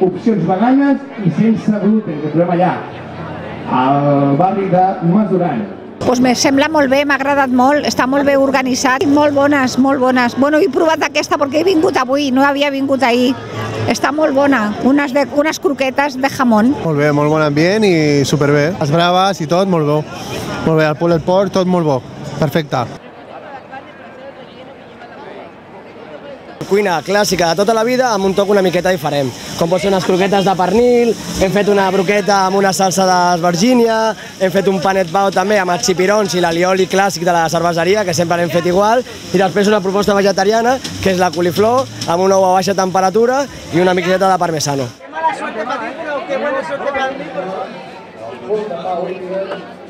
opcions veganes i sense gluten, que trobem allà, al barri de Maduran. Pues me sembla molt bé, m'ha agradat molt, està molt bé organitzat, molt bones, molt bones. Bueno, he provat aquesta perquè he vingut avui, no havia vingut ahir. Està molt bona, unes, de, unes croquetes de jamón. Molt bé, molt bon ambient i superbé. Les braves i tot, molt bo. Molt bé, el pulled pork, tot molt bo. Perfecte. Cuina clàssica de tota la vida amb un toc una miqueta diferent. Com pot ser unes croquetes de pernil, hem fet una broqueta amb una salsa d'esvergínia, hem fet un panet pau també amb els xipirons i l'alioli clàssic de la cerveseria, que sempre l'hem fet igual, i després una proposta vegetariana, que és la coliflor, amb un ou a baixa temperatura i una miqueta de parmesano. Que mala suerte, Patículo, que buena suerte el